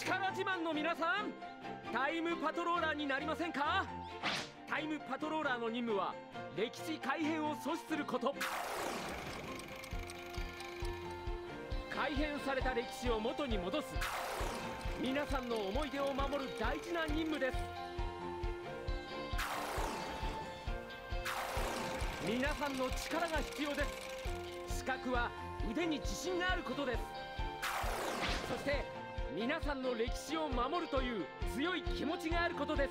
力自慢の皆さんタイムパトローラーになりませんか？タイムパトローラーの任務は歴史改変を阻止すること。改変された歴史を元に戻す。皆さんの思い出を守る大事な任務です。皆さんの力が必要です。資格は腕に自信があることです。そして皆さんの歴史を守るという強い気持ちがあることです。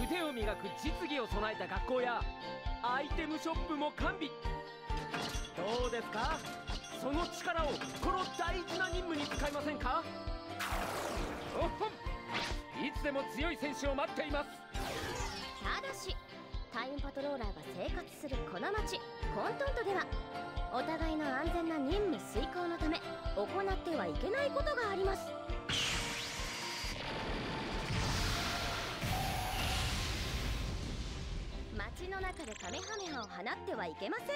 腕を磨く実技を備えた学校やアイテムショップも完備。どうですか？その力をこの大事な任務に使いませんか？おっほん。いつでも強い選手を待っています。ただしタイムパトローラーが生活するこの町コントントではお互いの安全な任務遂行のため行ってはいけないことがあります。街の中でカメハメハを放ってはいけません。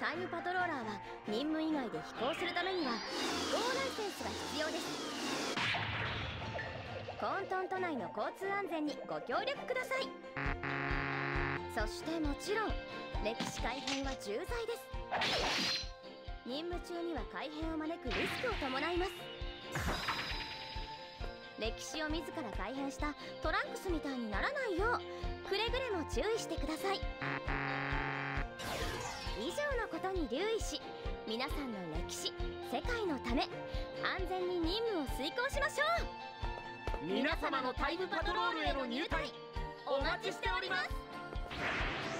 タイムパトローラーは任務以外で飛行するためには飛行ライセンスが必要です。コントン都内の交通安全にご協力ください。そしてもちろん歴史改変は重罪です。任務中には改変を招くリスクを伴います。歴史を自ら改変したトランクスみたいにならないようくれぐれも注意してください。以上のことに留意し皆さんの歴史世界のため安全に任務を遂行しましょう。皆様のタイムパトロールへの入隊。お待ちしております。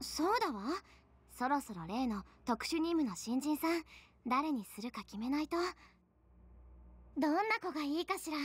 そうだわ。そろそろ例の特殊任務の新人さん誰にするか決めないと。どんな子がいいかしら。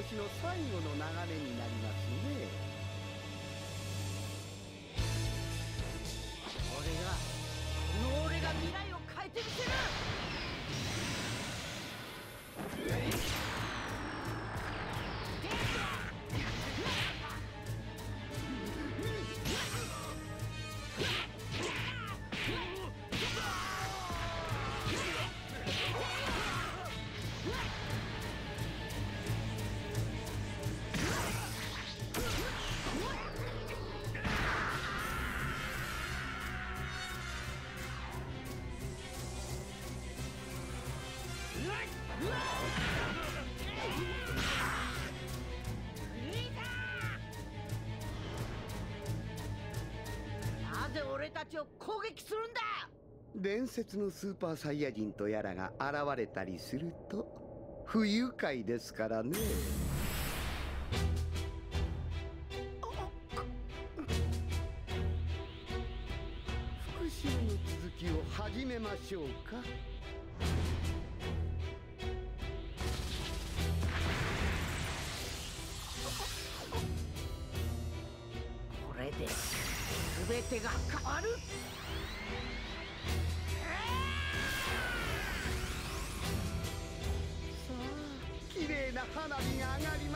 がこの星の最後の流れにちを攻撃するんだ。伝説のスーパーサイヤ人とやらが現れたりすると不愉快ですからね。復習の続きを始めましょうか。全てが変わる。さあ綺麗な花火が上がり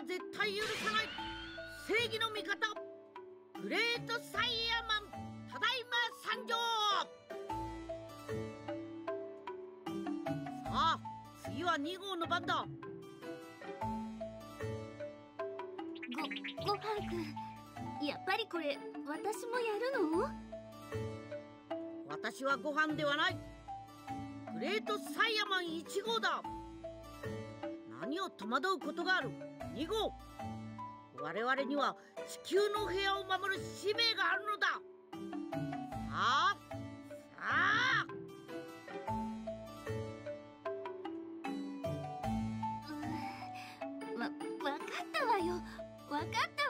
は絶対許さない。正義の味方グレートサイヤマンただいま参上。さあ次は2号の番だ。ごごはんくんやっぱりこれ私もやるの？私はご飯ではない。グレートサイヤマン1号だ。何を戸惑うことがある？2号。我々には地球の部屋を守る使命があるのだ。さあさあ。わ、わかったわよ。わかったわ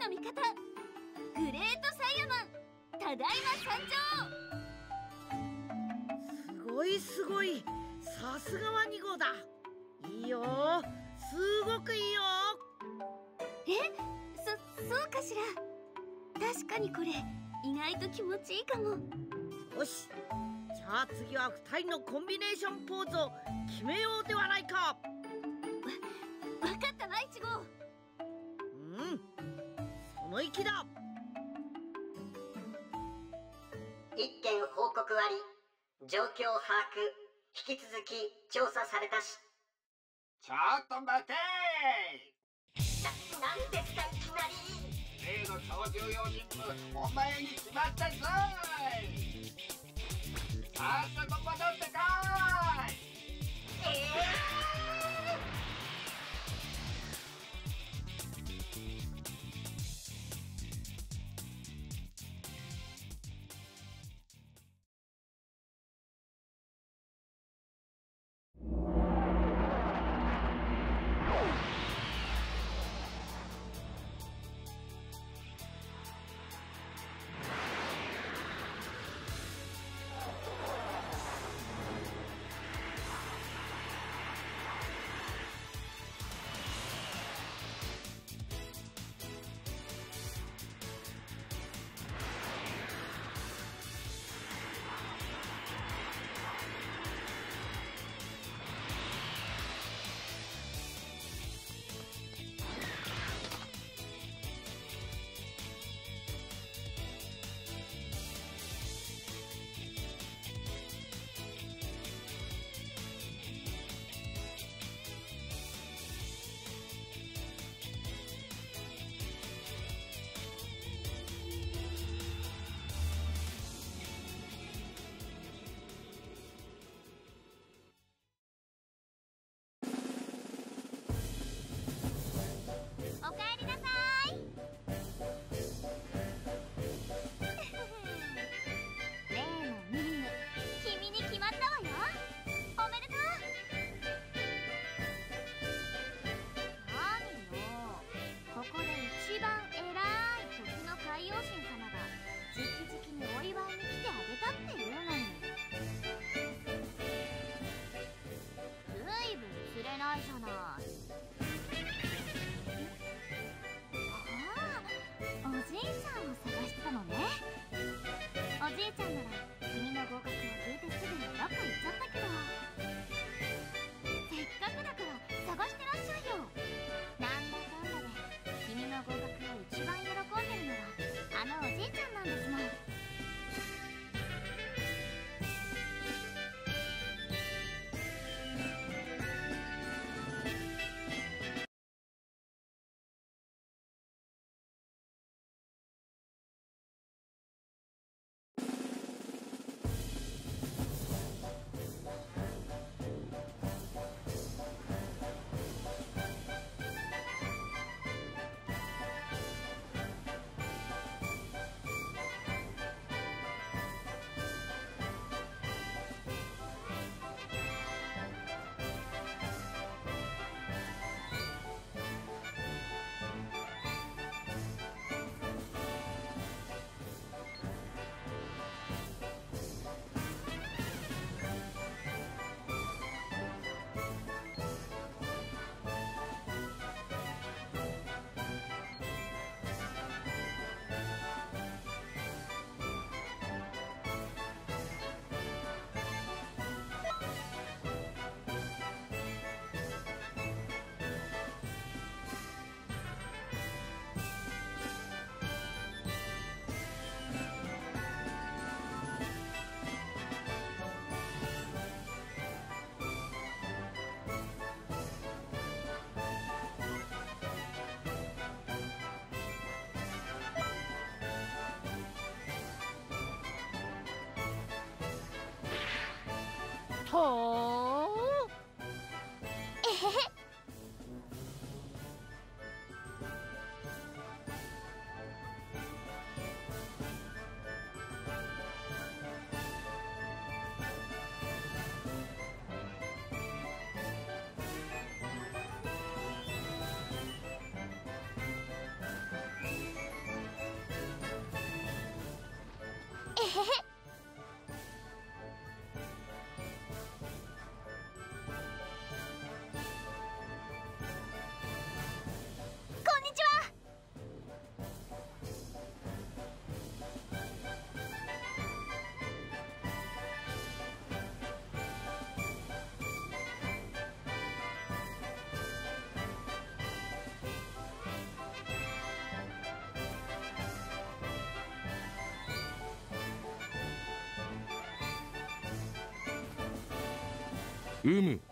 の味方グレートサイヤマンただいま参上。すごいすごい。さすがは2号だ。いいよ。すごくいいよ。え？そそうかしら？確かにこれ意外と気持ちいいかも。よし。じゃあ次は2人のコンビネーションポーズを決めようではないか。わかったわ1号だ一件報告あり状況把握引き続き調査されたし。ちょっと待てななんですかいきなり。例の超重要お前に決まったぞい！さってこい！えー！ほうえへへ。そ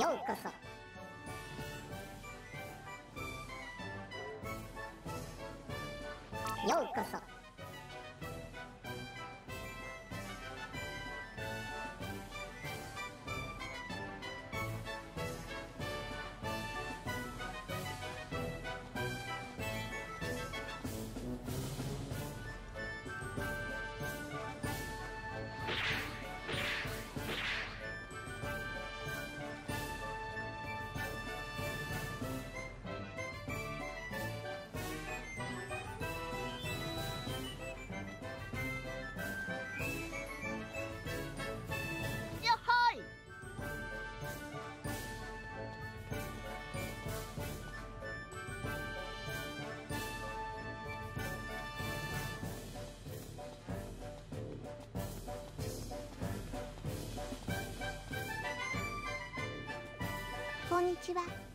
ようこそ。こんにちは。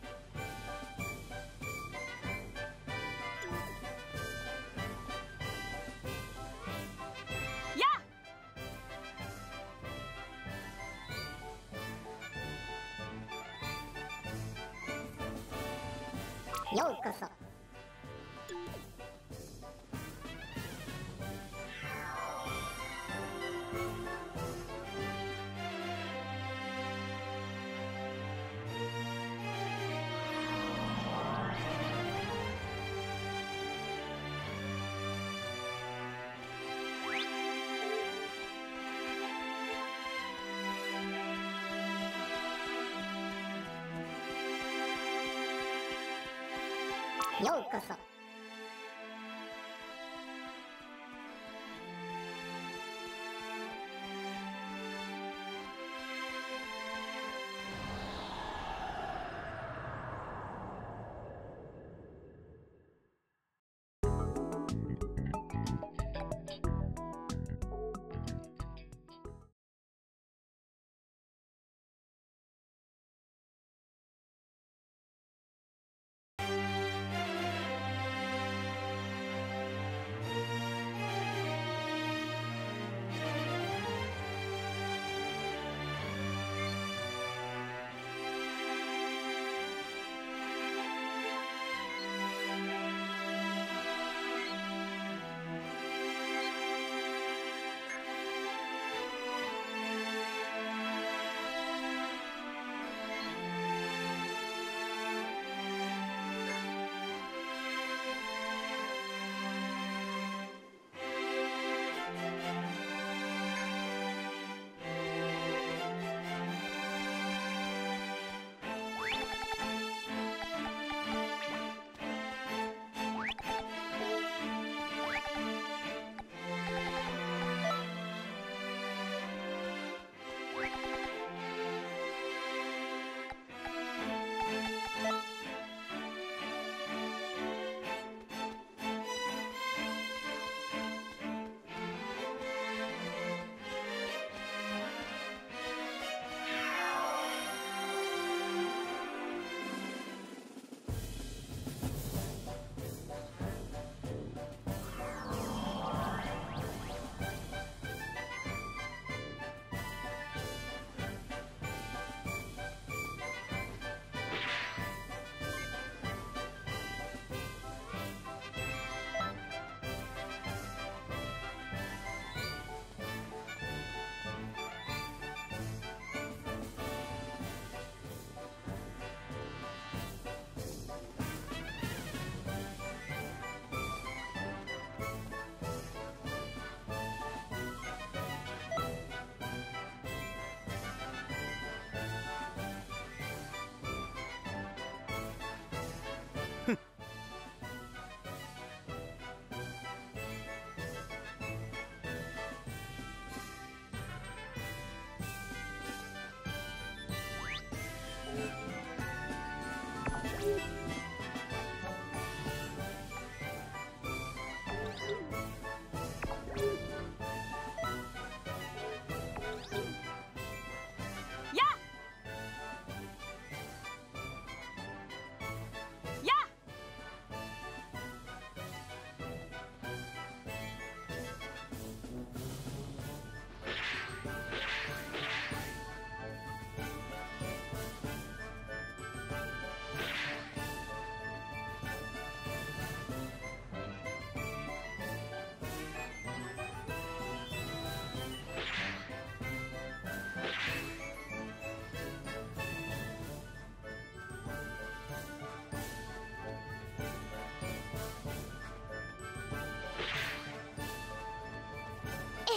やようこそようこそ。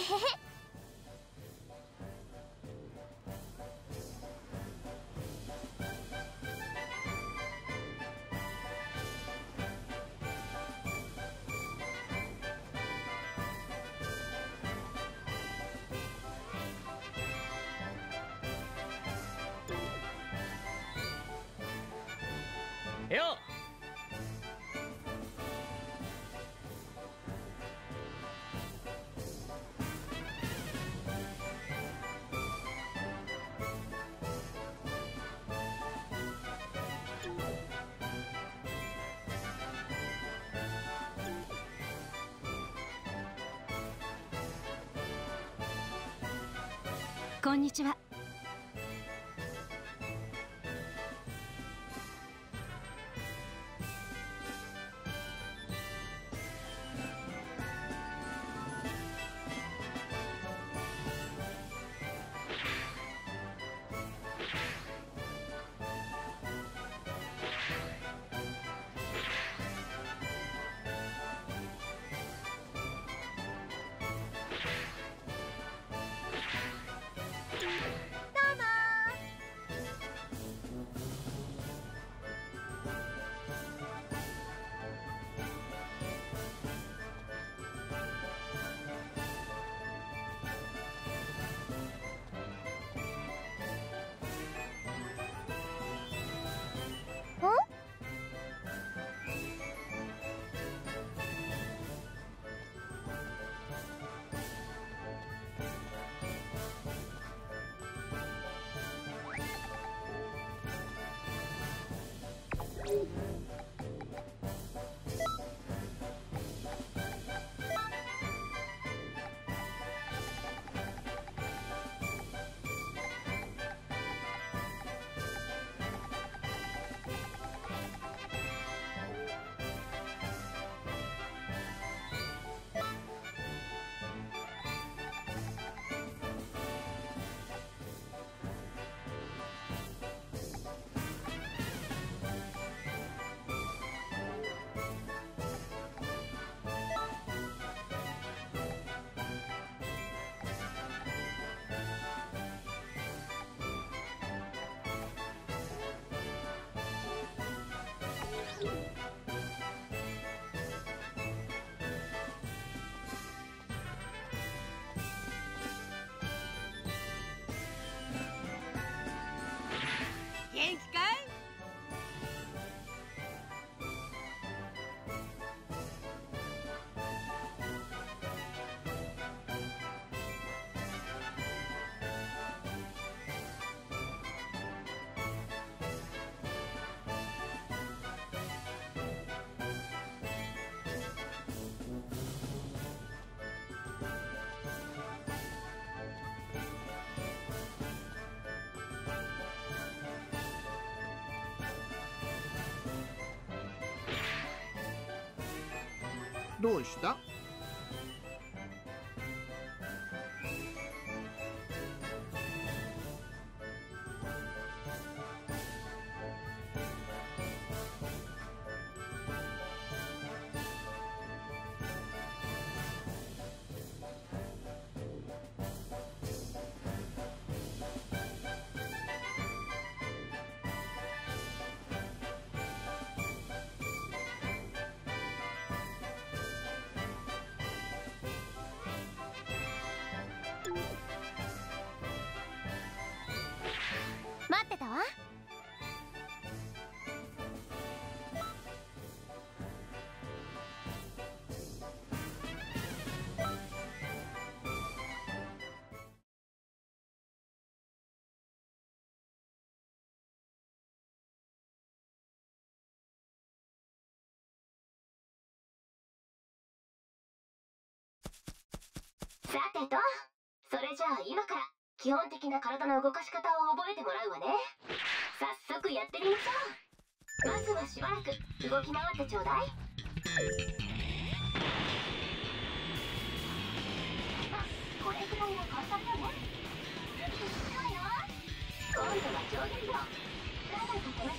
へ へこんにちは。どうした？さてとそれじゃあ今から基本的な体の動かし方を覚えてもらうわね。早速やってみましょう。まずはしばらく動き回ってちょうだい。これくらいは簡単よね。そうよ。今度は上限よ長く話し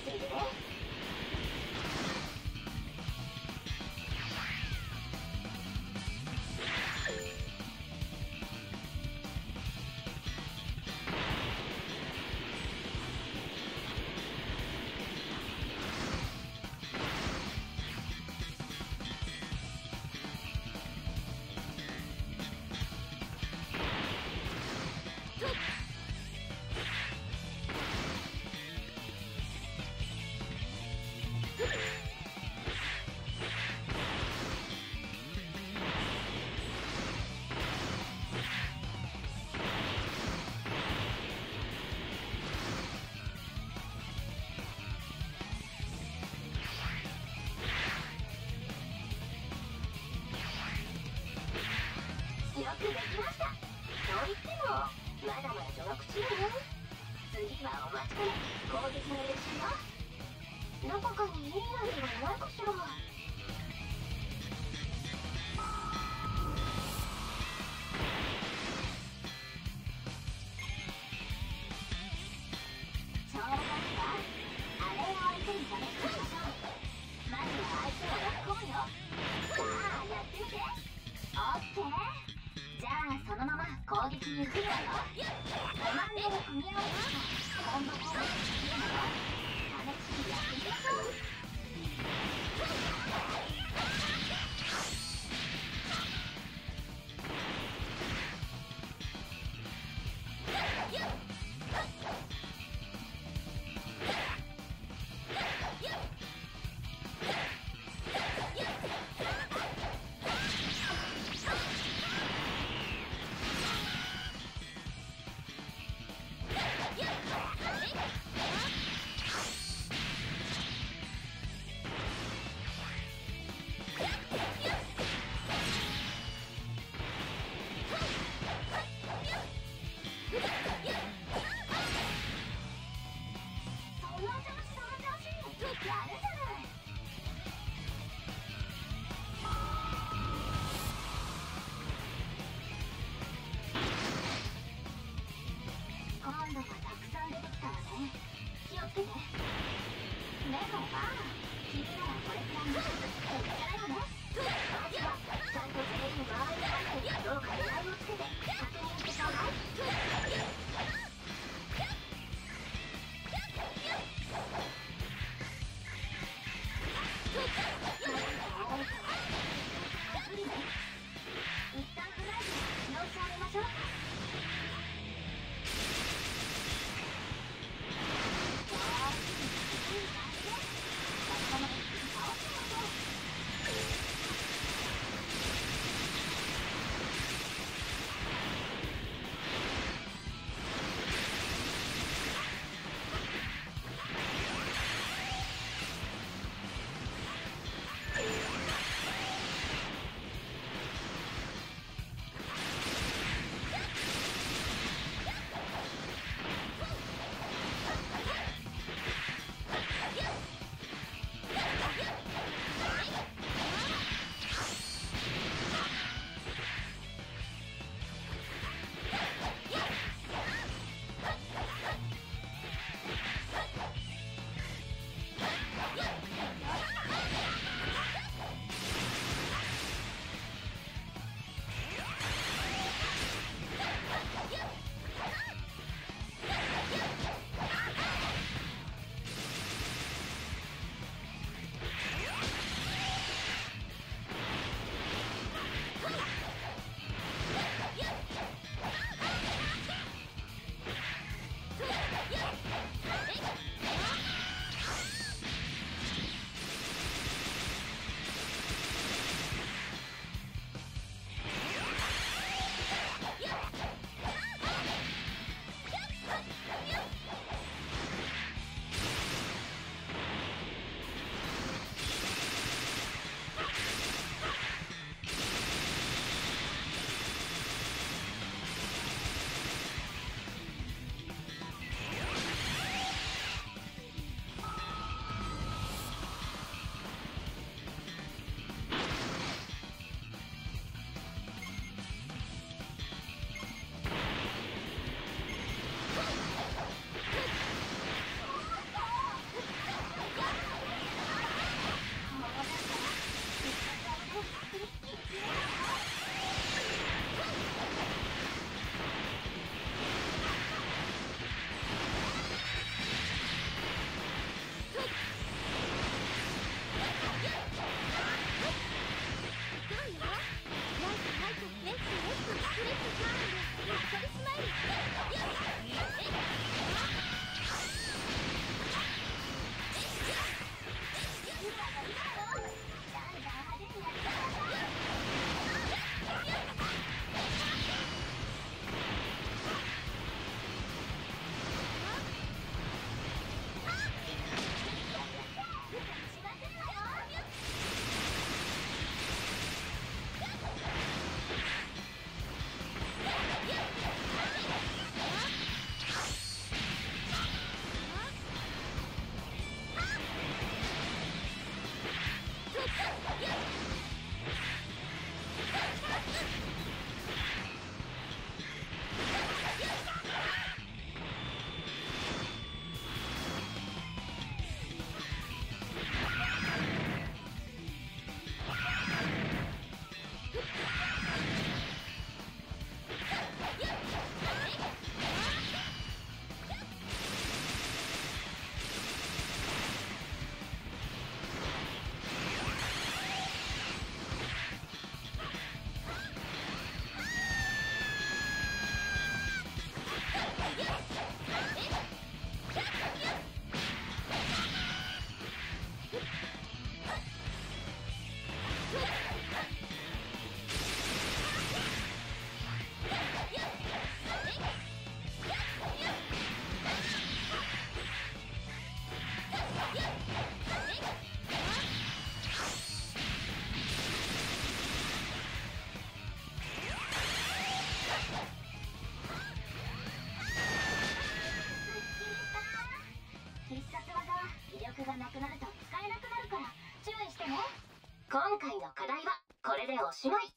ていれでおしまい。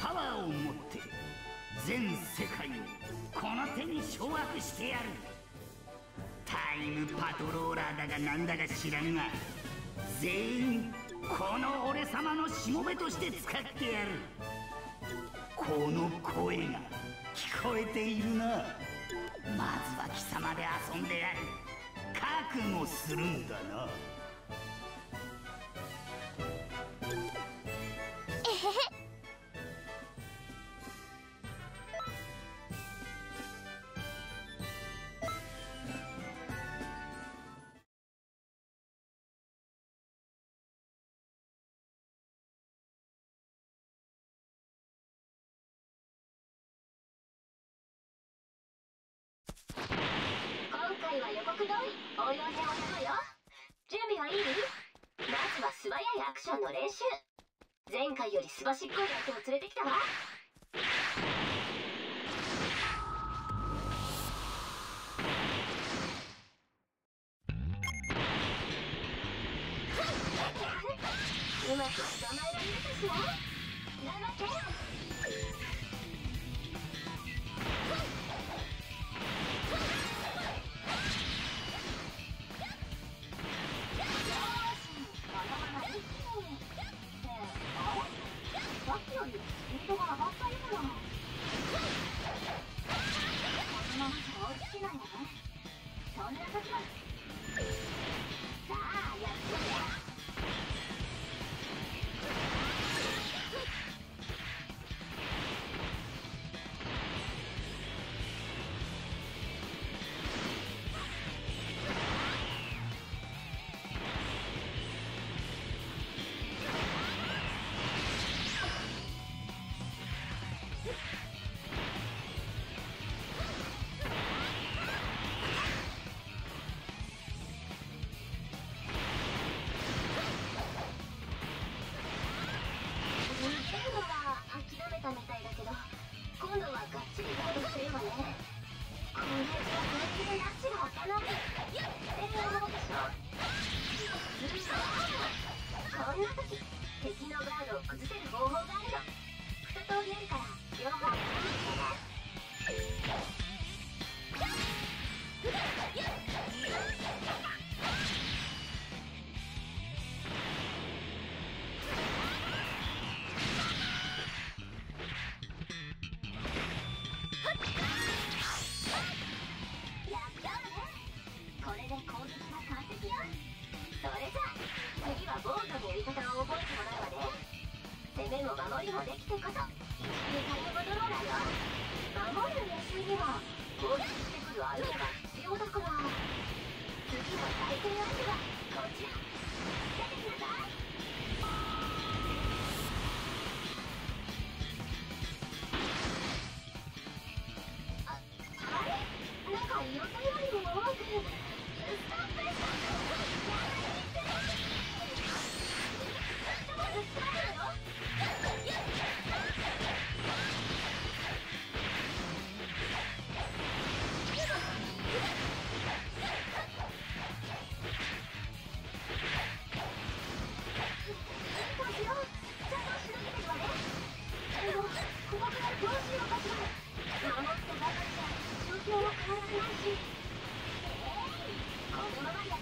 パワーを持って全世界をこの手に掌握してやる。タイムパトローラーだがなんだか知らんが全員この俺様のしもべとして使ってやる。この声が聞こえているな。まずは貴様で遊んでやる。覚悟するんだな。りは予告通り。応用で行うよ準備はいい？まずは素早いアクションの練習。前回よりすばしっこい相手を連れてきたわ。うまく捕まえられるかしら？頑張って。このままよ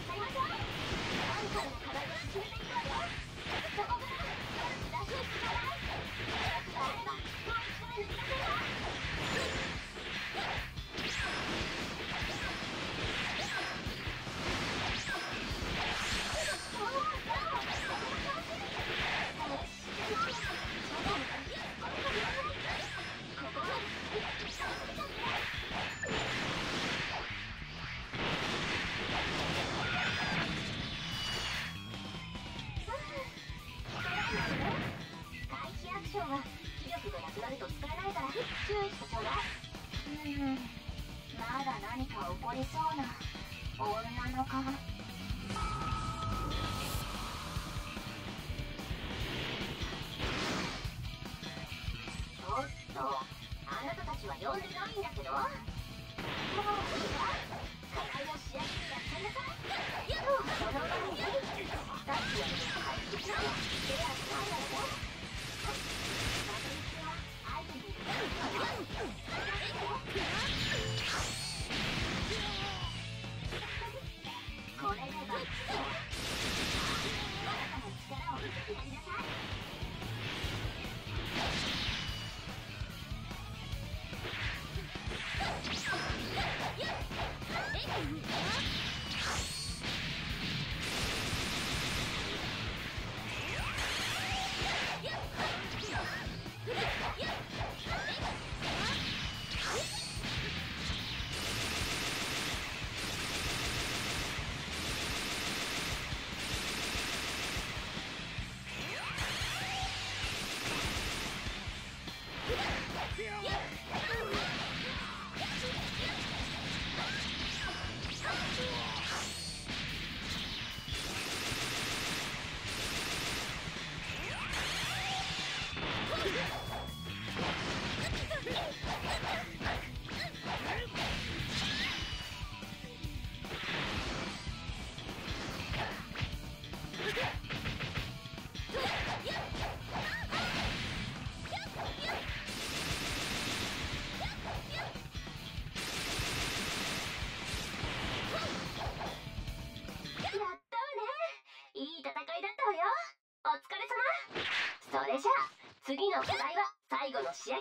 次の課題は最後の仕上げ。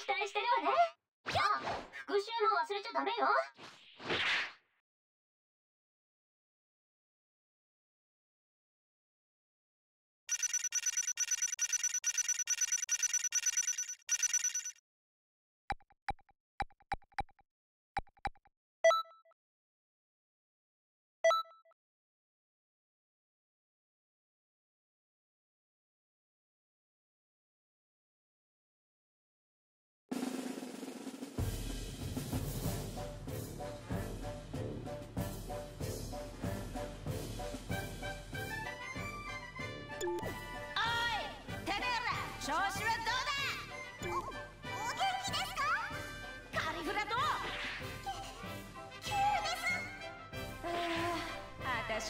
期待してるわね。あ復習も忘れちゃダメよ。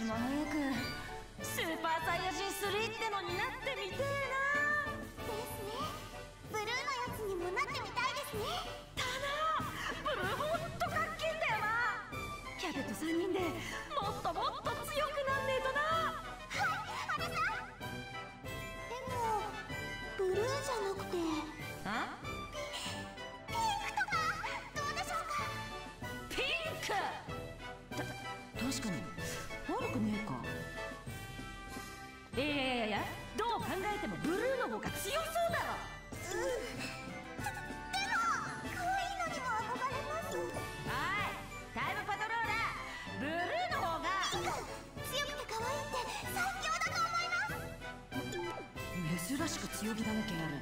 私も早くスーパーサイヤ人3ってのになってみてえな。ですね。ブルーのやつにもなってみたいですね。だなブルーほんとかっけんだよな。キャベと3人でもっともっと強くなんねえとな。強そうだろでも可愛いのにも憧れますおいタイムパトローラーブルーの方が強くて可愛いって最強だと思います珍しく強気だねケアル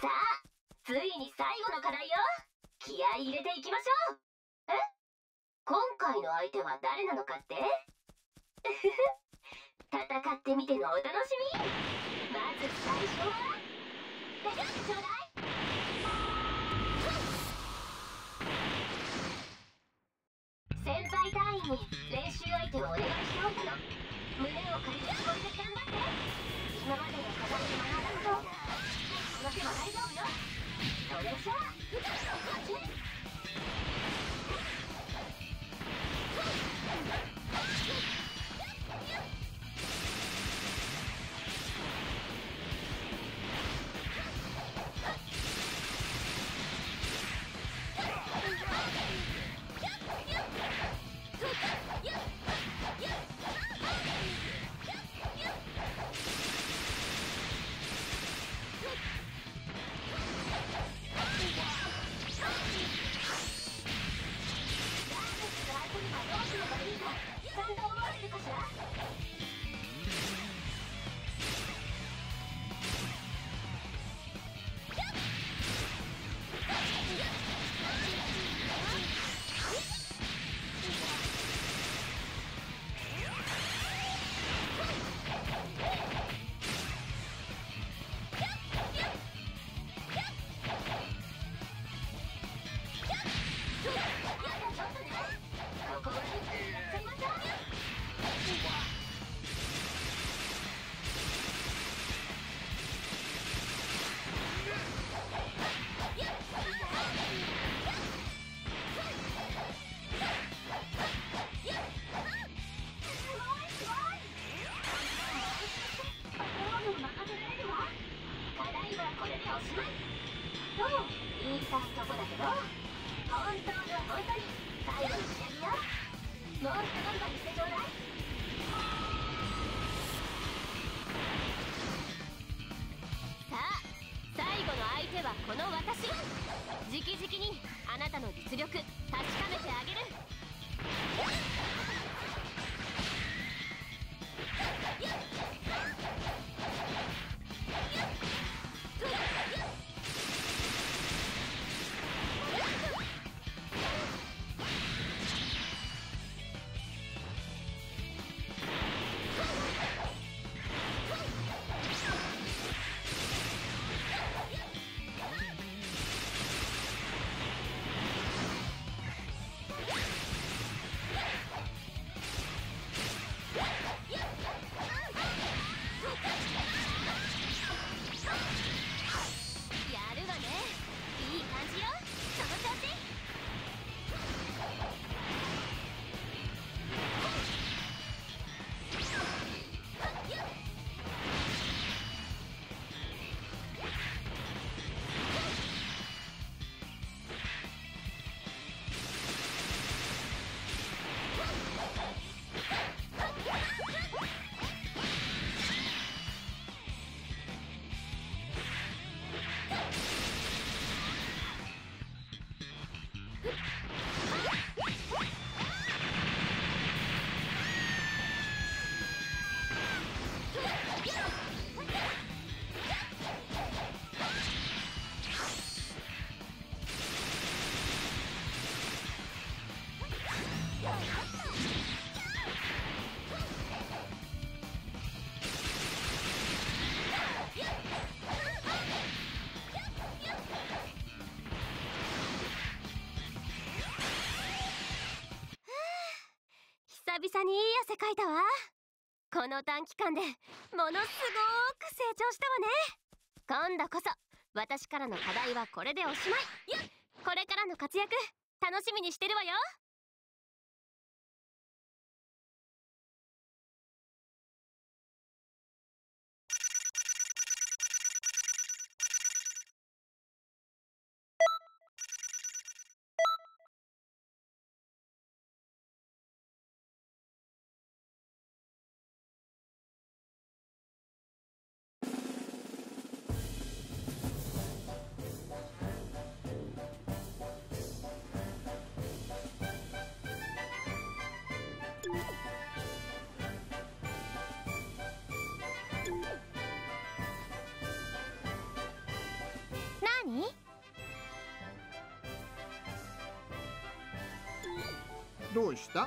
さあついに最後の課題よ。気合い入れていきましょう。え？今回の相手は誰なのかって？戦ってみてのお楽しみ？まず最初は？ちょうだい先輩隊員に練習相手をお願いしておいたの胸を借りてこれで頑張って。今まで汗かいたわ。この短期間でものすごく成長したわね。今度こそ私からの課題はこれでおしまい。これからの活躍楽しみにしてるわよ。どうした？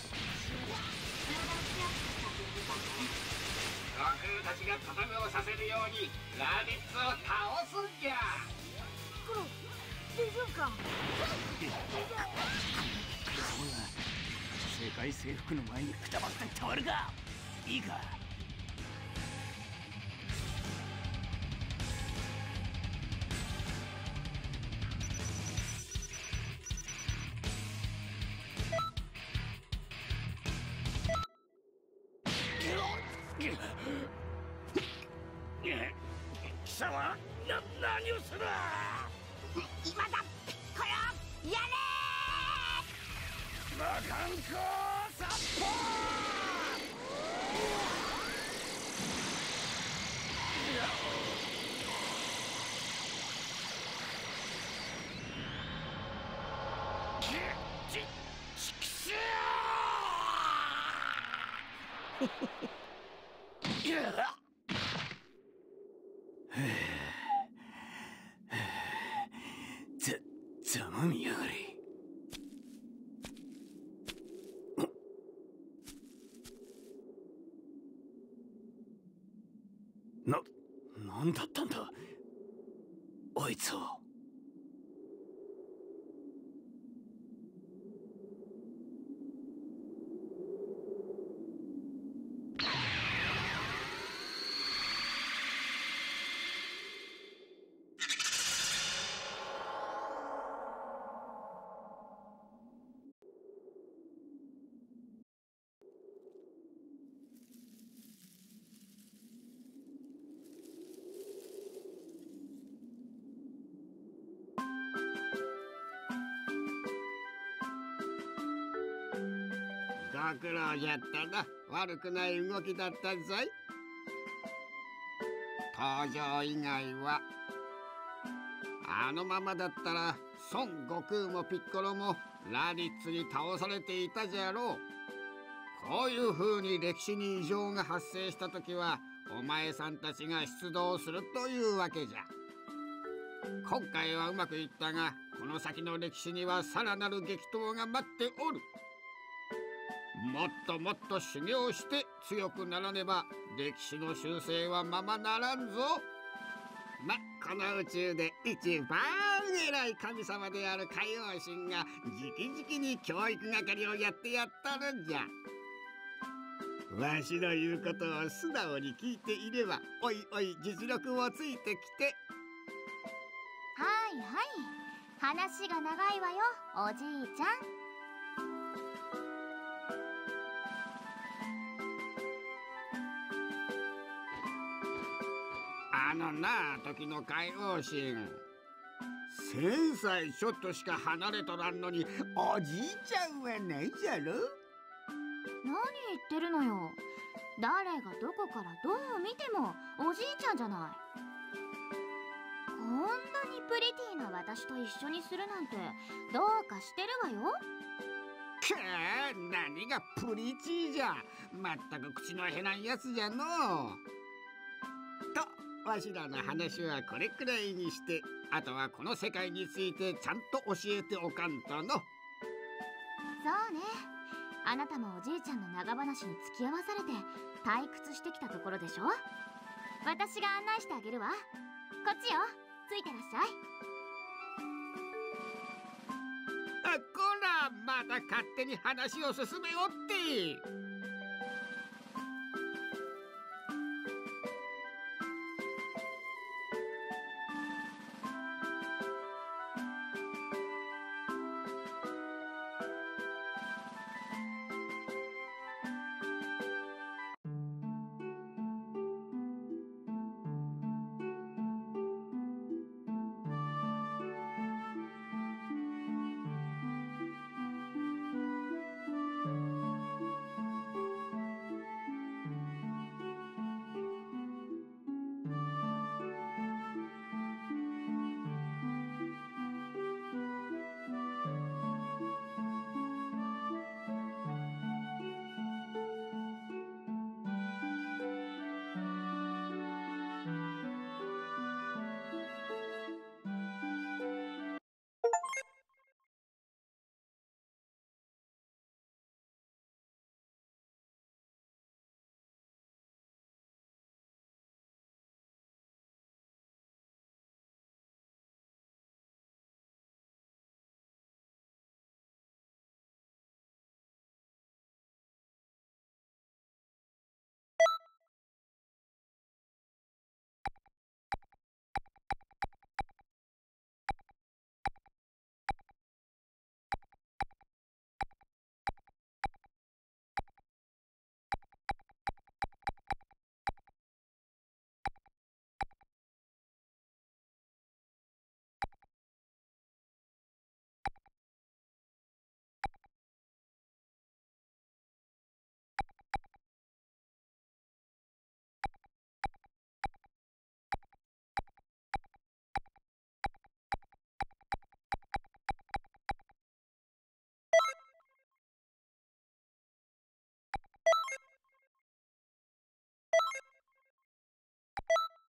空たちがとどめをさせるようにラディッツを倒すんじゃ。クロ大丈夫か？世界征服の前にくたばってたまるか。いいか？する今だ。こよ。や魔漢光ご苦労じゃったな。悪くない動きだったぞい。登場以外はあのままだったら孫悟空もピッコロもラディッツに倒されていたじゃろう。こういう風に歴史に異常が発生した時はお前さんたちが出動するというわけじゃ。今回はうまくいったがこの先の歴史にはさらなる激闘が待っておる。もっともっと修行して強くならねば歴史の修正はままならんぞ。まこの宇宙で一番偉い神様である海王神が直々に教育係をやってやったるんじゃ。わしの言うことを素直に聞いていればおいおい実力もついてきて。はいはい。話が長いわよおじいちゃん。のな時の海王神千歳ちょっとしか離れとらんのにおじいちゃんはないじゃろ。何言ってるのよ。誰がどこからどう見てもおじいちゃんじゃない。こんなにプリティな私と一緒にするなんてどうかしてるわよ。くー何がプリチーじゃ。まったく口のへなんやつじゃのうとわしらの話はこれくらいにしてあとはこの世界についてちゃんと教えておかんとの。そうね。あなたもおじいちゃんの長話に付き合わされて退屈してきたところでしょ？私が案内してあげるわ。こっちよ。ついてらっしゃい。あこらまだ勝手に話を進めおって you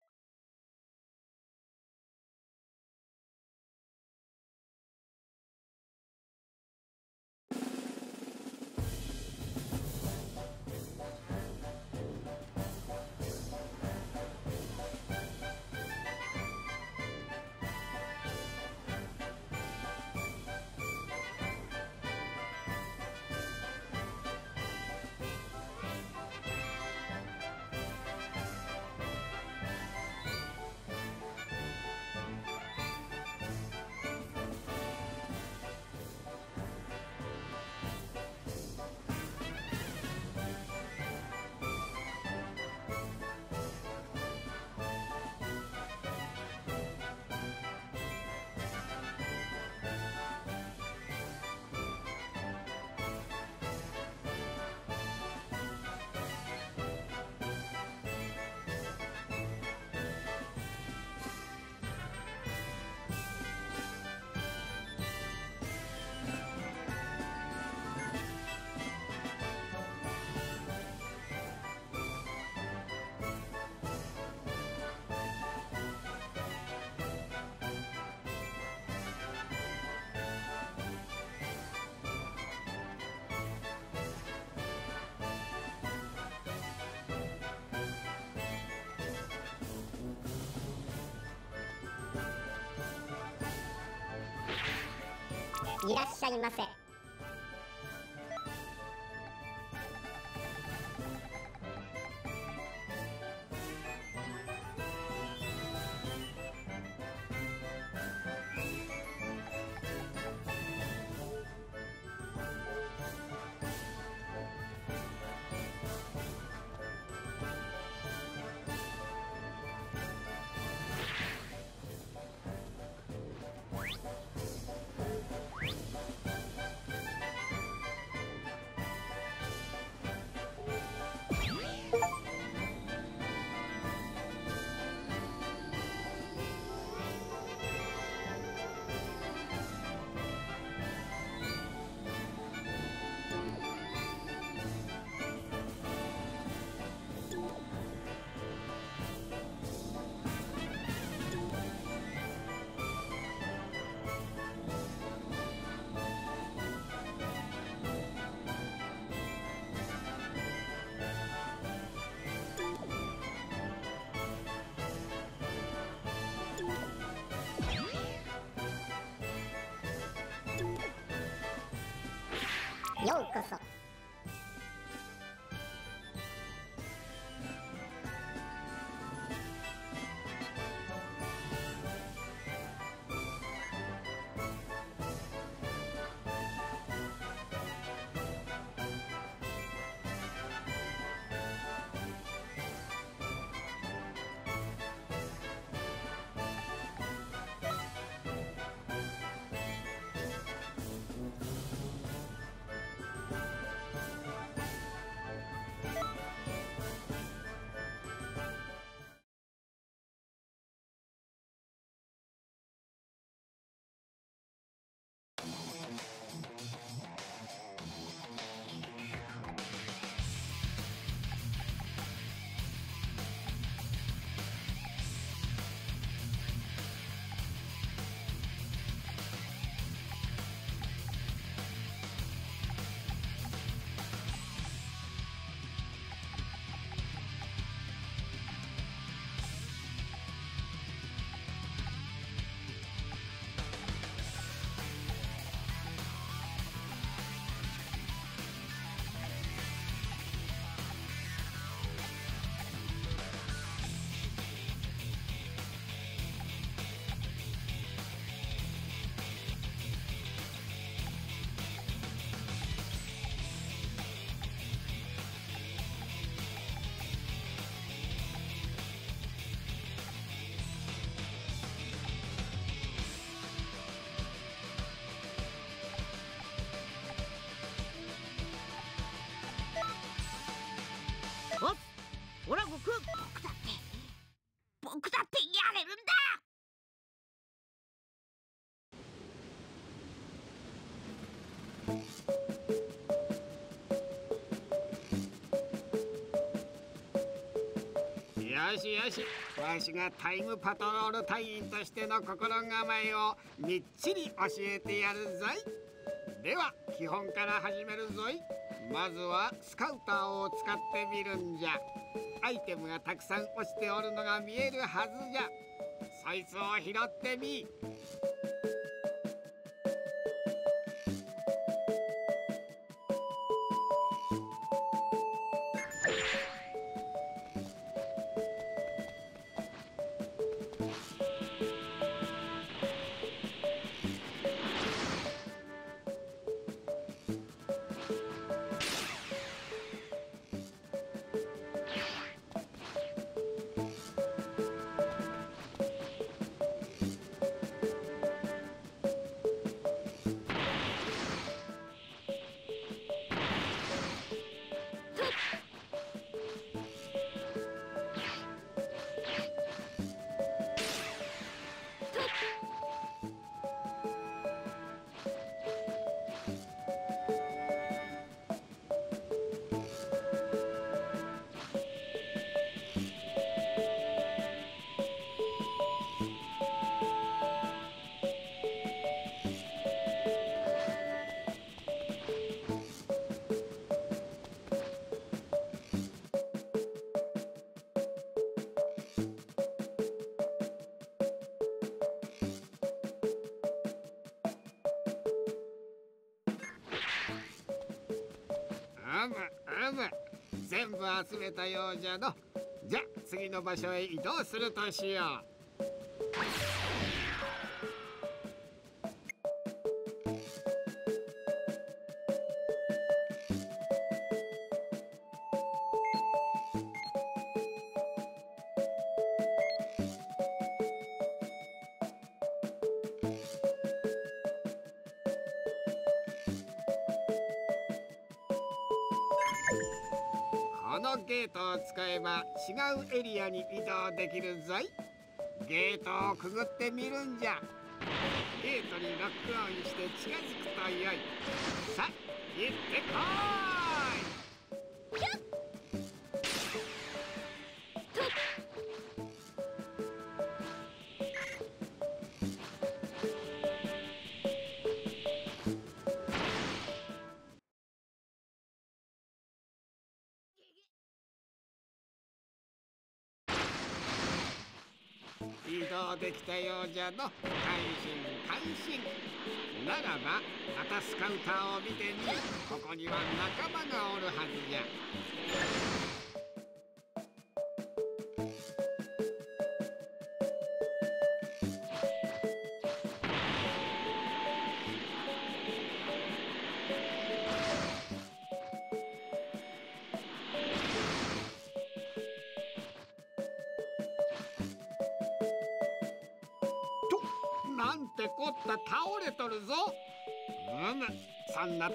いらっしゃいませ。ようこそ。よしよし。わしがタイムパトロール隊員としての心構えをみっちり教えてやるぞい。では基本から始めるぞい。まずはスカウターを使ってみるんじゃ。アイテムがたくさん落ちておるのが見えるはずじゃ。そいつを拾ってみ。うむうむ全部集めたようじゃの。じゃ次の場所へ移動するとしよう。できるぞい。ゲートをくぐってみるんじゃ。ゲートにロックオンして近づくとよい。さあ行ってこい。きたようじゃの感心感心ならばまたスカウターを見てみここには仲間がおるはずじゃ。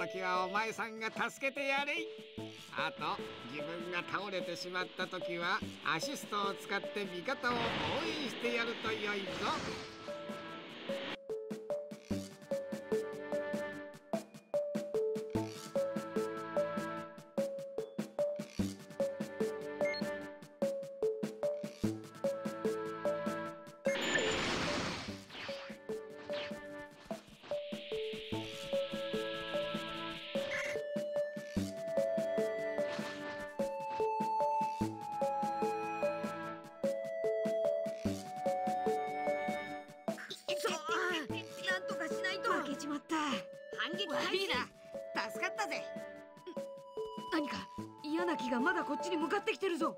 時はお前さんが助けてやれあと自分が倒れてしまった時はアシストを使って味方を応援してやるとよいぞ。いな。助かったぜ。何か嫌な気がまだこっちに向かってきてるぞ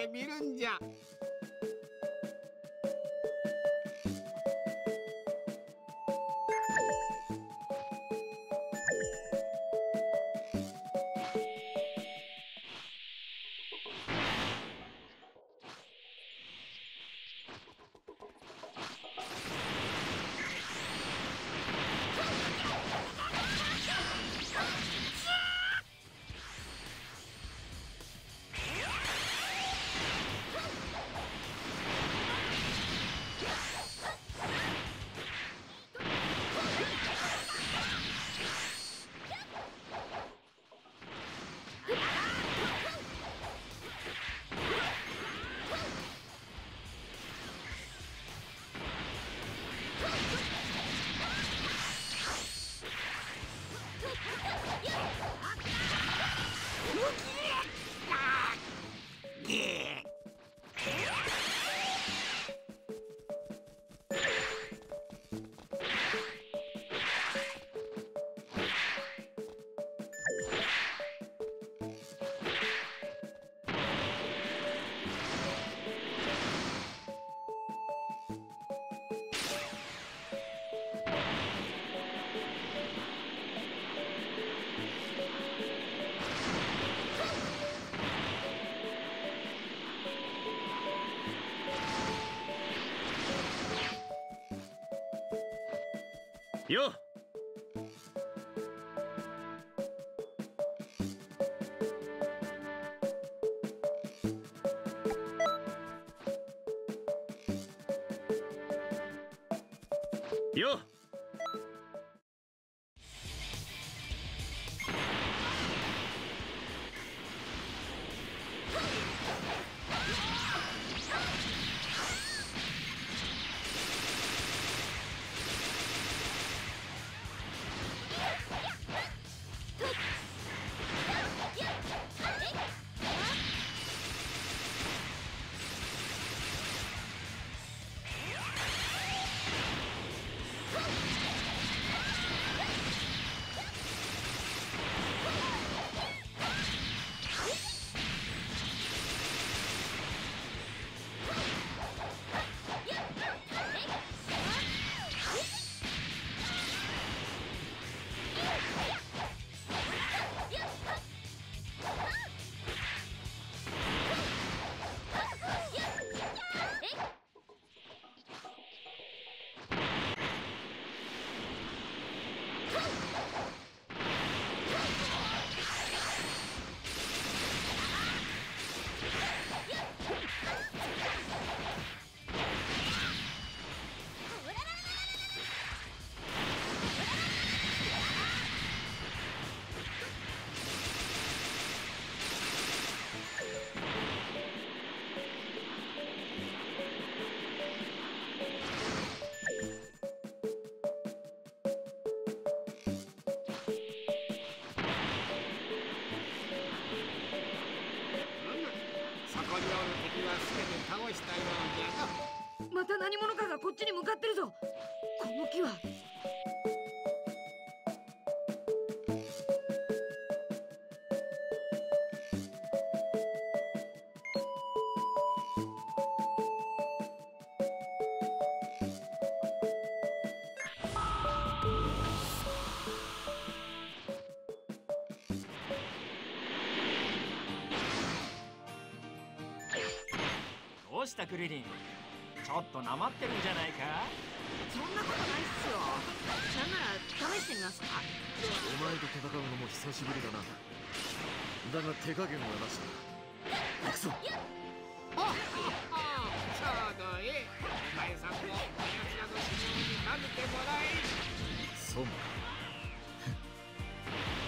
てみるんじゃ。また何者かがこっちに向かってるしたクリリン。ちょっとなまってるんじゃないか？そんなことないっすよ。なんなら試してみますか。お前と戦うのも久しぶりだな。だが手加減はなしだ。行くぞ。おっほっほちょうどいい。お前さんも奴らの修行に混ぜてもらえ。そう。か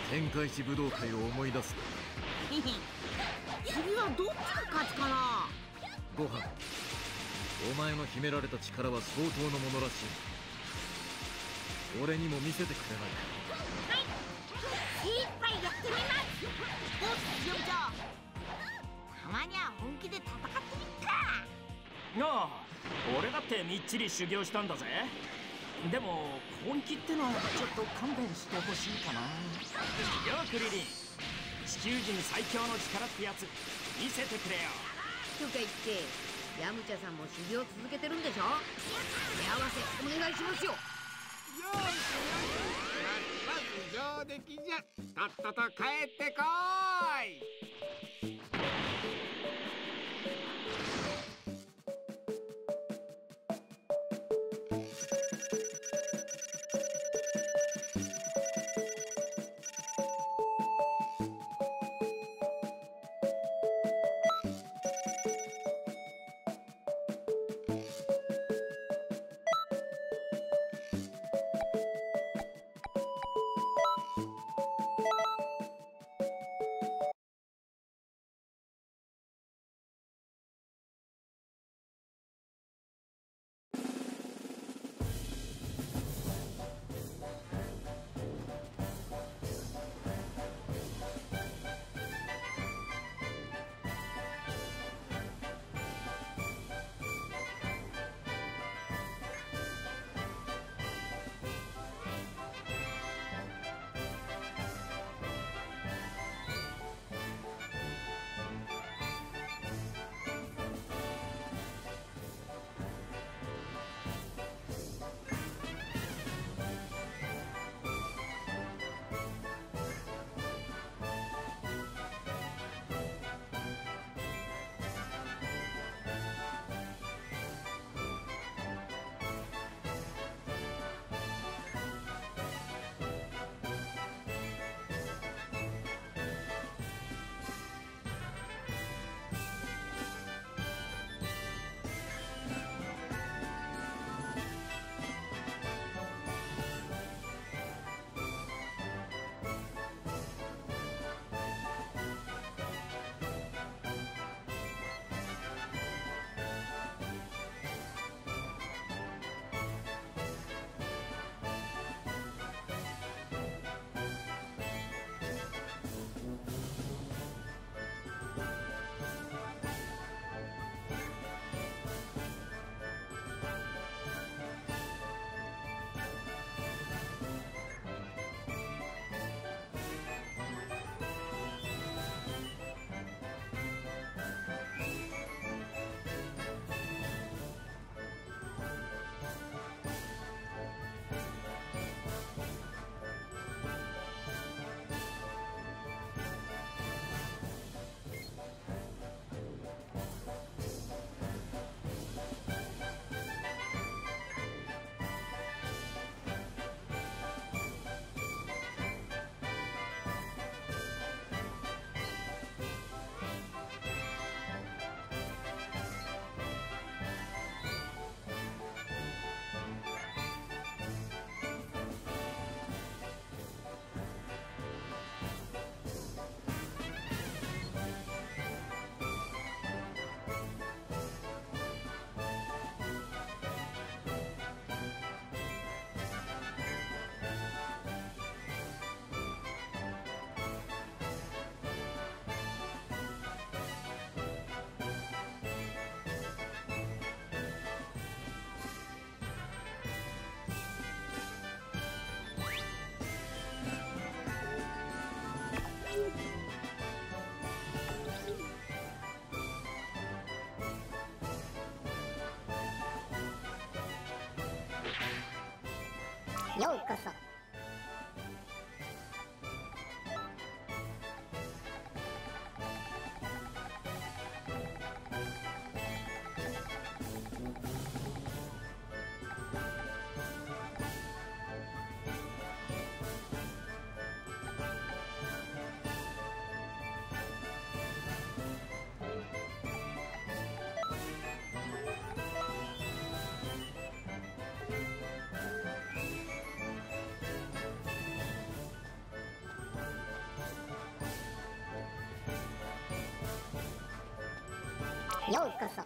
天下一武道会を思い出す。次はどっちが勝つかな？ご飯。お前の秘められた力は相当のものらしい。俺にも見せてくれないか。精一杯やってみます。おっしおちゃんたまには本気で戦ってみっか。ああ俺だってみっちり修行したんだぜ。でも本気ってのはちょっと勘弁してほしいかな。よクリリン。地球人最強の力ってやつ見せてくれよとか言ってヤムチャさんも修行続けてるんでしょ？手合わせお願いしますよ。よしよしまず上出来じゃとっとと帰ってこーいようこそ。ようこそ。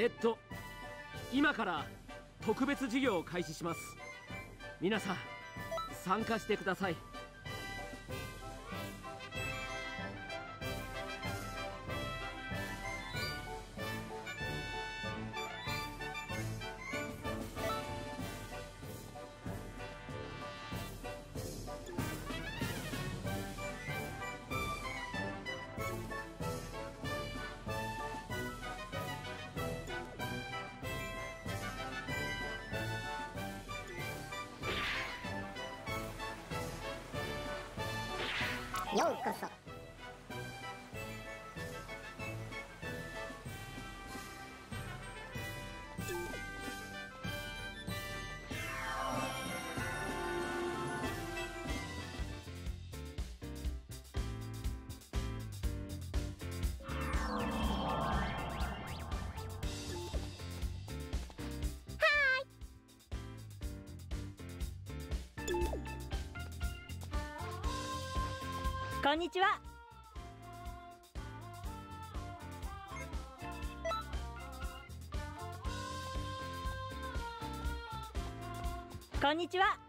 えっと今から特別授業を開始します。皆さん参加してください。ようこそ。こんにちは。こんにちは。